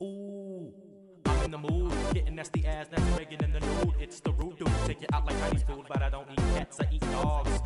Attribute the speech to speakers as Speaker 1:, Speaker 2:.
Speaker 1: Ooh, I'm in the mood, getting nasty ass, nasty Reagan in the nude. It's the rude dude, take you out like Chinese food, but I don't eat cats, I eat dogs.